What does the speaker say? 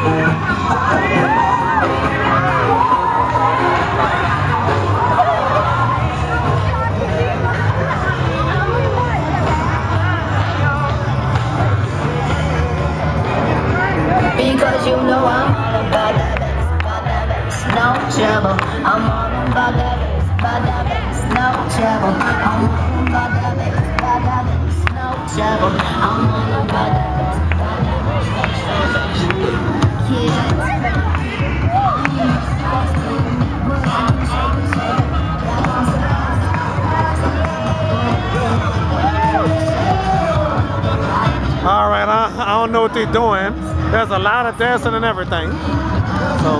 Because you know I'm on a bad bass, bad that no trouble. I'm on a bad bass, bad that no trouble. I'm on a bad bass, bad that no trouble. I'm all about that bass. All right, I, I don't know what they're doing. There's a lot of dancing and everything. So